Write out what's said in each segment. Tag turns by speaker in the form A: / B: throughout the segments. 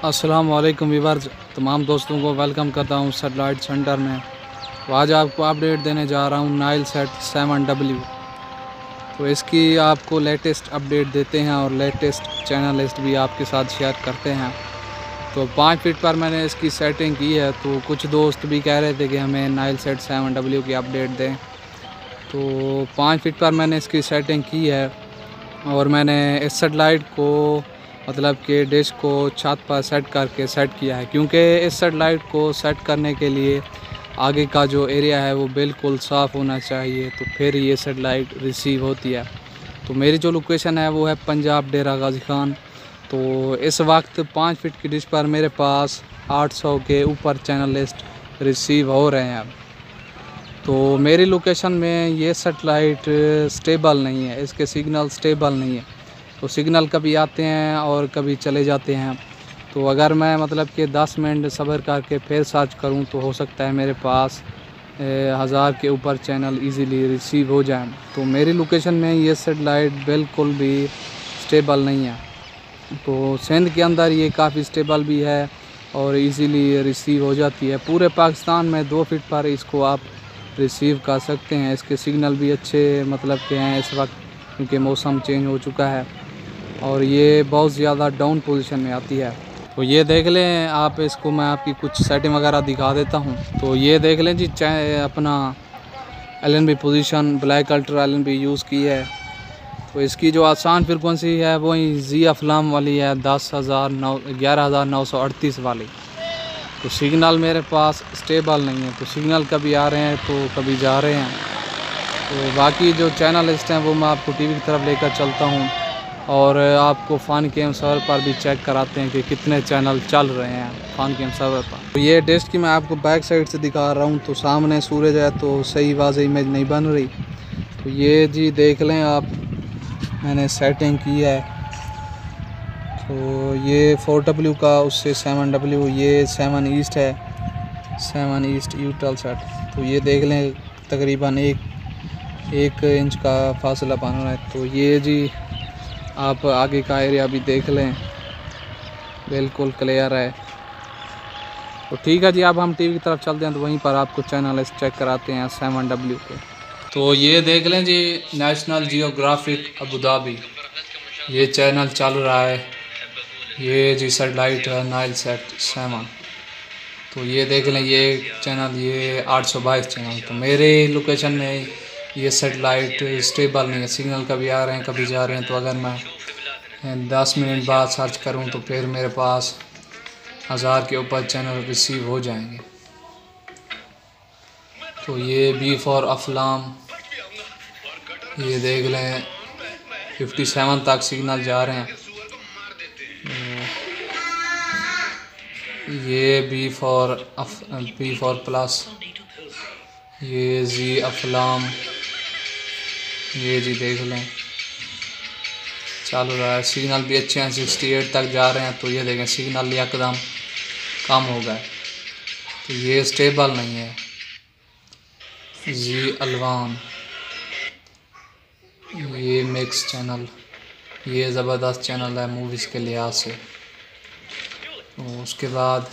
A: अस्सलाम वालेकुम वीवर्स तमाम दोस्तों को वेलकम करता हूँ सेटेलाइट सेंटर में। तो आज आपको अपडेट देने जा रहा हूँ नाइल सेट सेवन डब्ल्यू तो इसकी आपको लेटेस्ट अपडेट देते हैं और लेटेस्ट चैनल लिस्ट भी आपके साथ शेयर करते हैं। तो पाँच फीट पर मैंने इसकी सेटिंग की है तो कुछ दोस्त भी कह रहे थे कि हमें नाइल सेट सेवन डब्ल्यू की अपडेट दें। तो पाँच फीट पर मैंने इसकी सेटिंग की है और मैंने इस सेटेलाइट को मतलब कि डिश को छत पर सेट करके सेट किया है, क्योंकि इस सेटेलाइट को सेट करने के लिए आगे का जो एरिया है वो बिल्कुल साफ़ होना चाहिए तो फिर ये सेटेलाइट रिसीव होती है। तो मेरी जो लोकेशन है वो है पंजाब डेरा गाजी खान। तो इस वक्त पाँच फिट की डिश पर मेरे पास 800 के ऊपर चैनल लिस्ट रिसीव हो रहे हैं। तो मेरी लोकेशन में ये सेटेलाइट स्टेबल नहीं है, इसके सिग्नल स्टेबल नहीं है। तो सिग्नल कभी आते हैं और कभी चले जाते हैं। तो अगर मैं मतलब कि 10 मिनट सब्र करके फिर सर्च करूँ तो हो सकता है मेरे पास हज़ार के ऊपर चैनल इजीली रिसीव हो जाए। तो मेरी लोकेशन में ये सेटेलाइट बिल्कुल भी स्टेबल नहीं है। तो सिंध के अंदर ये काफ़ी स्टेबल भी है और इजीली रिसीव हो जाती है। पूरे पाकिस्तान में दो फीट पर इसको आप रिसीव कर सकते हैं। इसके सिग्नल भी अच्छे मतलब के हैं। इस वक्त क्योंकि मौसम चेंज हो चुका है। और ये बहुत ज़्यादा डाउन पोजीशन में आती है। तो ये देख लें, आप इसको मैं आपकी कुछ सेटिंग वगैरह दिखा देता हूँ। तो ये देख लें जी अपना L N B position black ultra L N B use की है। तो इसकी जो आसान फ्रिक्वेंसी है वो जी अफलाम वाली है, दस हज़ार नौ ग्यारह हज़ार नौ सौ अड़तीस वाली। तो सिग्नल मेरे पास स्टेबल नहीं है। तो सिग्नल कभी आ रहे हैं तो कभी जा रहे हैं। तो बाकी जो चैनल लिस्ट हैं, वो मैं आपको टीवी की तरफ़ लेकर चलता हूँ। और आपको फ़ान के सर्वर पर भी चेक कराते हैं कि कितने चैनल चल रहे हैं फ़ान के सर्वर पर। तो ये टेस्ट की मैं आपको बैक साइड से दिखा रहा हूँ तो सामने सूरज है तो सही वाज इमेज नहीं बन रही। तो ये जी देख लें आप, मैंने सेटिंग की है। तो ये फोर डब्ल्यू का, उससे सेवन डब्ल्यू ये सेवन ईस्ट है। सेवन ईस्ट यूटल सेट तो ये देख लें तकरीबन एक एक इंच का फासला बन रहा है। तो ये जी आप आगे का एरिया भी देख लें। बिल्कुल क्लियर है। तो ठीक है जी, अब हम टीवी की तरफ़ चलते हैं तो वहीं पर आपको चैनल चेक कराते हैं सेवन डब्ल्यू के। तो ये देख लें जी नेशनल जियोग्राफिक अबू धाबी ये चैनल चल रहा है। ये जी सेटेलाइट है नाइल सेट सेवन तो ये देख लें, ये चैनल ये आठ सौ बाईस चैनल तो मेरे लोकेशन में ये सेटेलाइट स्टेबल नहीं है सिग्नल कभी आ रहे हैं, कभी जा रहे हैं तो अगर मैं दस मिनट बाद सर्च करूँ तो फिर मेरे पास हज़ार के ऊपर चैनल रिसीव हो जाएँगे। तो ये बी फॉर अफलाम ये देख लें फिफ्टी सेवन तक सिग्नल जा रहे हैं। ये B four B four plus ये जी अफलाम ये जी देख लें। चालू रहा है। सिग्नल भी अच्छे हैं, सिक्सटी एट तक जा रहे हैं। तो ये देखें, सिग्नल एकदम कम हो गए तो ये स्टेबल नहीं है। जी अलवान। ये मिक्स चैनल। ये ज़बरदस्त चैनल है मूवीज़ के लिहाज से। तो उसके बाद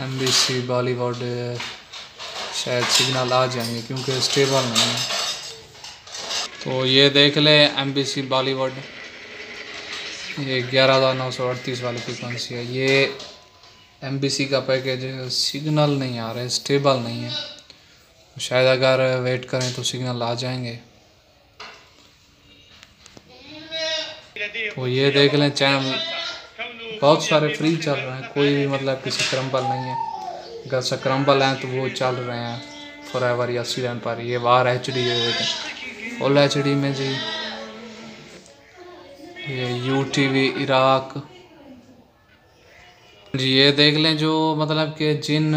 A: एम बी सी बॉलीवुड, शायद सिग्नल आ जाएँगे क्योंकि स्टेबल नहीं है। तो ये देख लें एम बी सी बॉलीवुड ये ग्यारह हज़ार नौ सौ अड़तीस वाली फ्रिक्वेंसी है। ये एम बी सी का पैकेज सिग्नल नहीं आ रहा है स्टेबल नहीं है। तो शायद अगर वेट करें तो सिग्नल आ जाएँगे। तो ये देख लें चैनल बहुत सारे फ्री चल रहे हैं, कोई भी मतलब किसी क्रम्बल नहीं है। अगर सक्राम्बल हैं तो वो चल रहे हैं फॉर एवर या सी पर। ये बाहर H D full H D में जी। ये यू टी वी इराक जी, ये देख लें जो मतलब कि जिन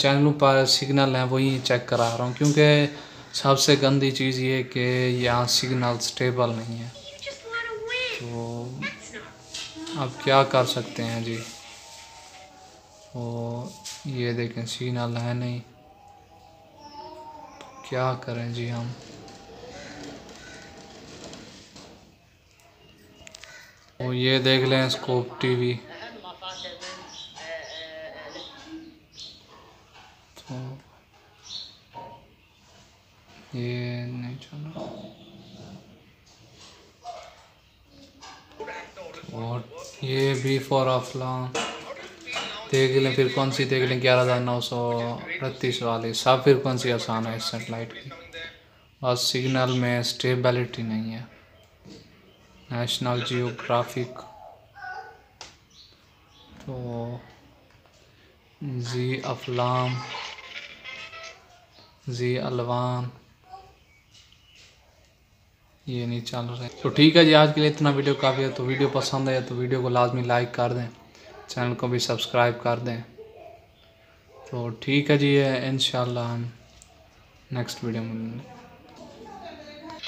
A: चैनलों पर सिग्नल हैं, वही चेक करा रहा हूँ, क्योंकि सबसे गंदी चीज़ ये कि यहाँ सिग्नल स्टेबल नहीं है। तो अब क्या कर सकते हैं जी? वो ये देखें सिग्नल है नहीं। क्या करें जी हम? और ये देख लें स्कोप टीवी तो ये नहीं चलो। और ये भी फॉर अफला देख लें फिर कौन सी, देख लें ग्यारह हज़ार नौ सौ अड़तीस वाली। सब फिर कौन सी आसान है सेटेलाइट की। और सिग्नल में स्टेबिलिटी नहीं है। नेशनल जियोग्राफिक तो जी अफलाम जी अलवान ये नहीं चल रहे। तो ठीक है जी, आज के लिए इतना वीडियो काफ़ी है तो वीडियो पसंद है तो वीडियो को लाजमी लाइक कर दें, चैनल को भी सब्सक्राइब कर दें। तो ठीक है जी इन हम नेक्स्ट वीडियो में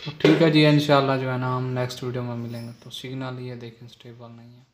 A: तो ठीक है जी इन जो है ना हम नेक्स्ट वीडियो में मिलेंगे। तो सिग्नल ये देखें स्टेबल नहीं है है।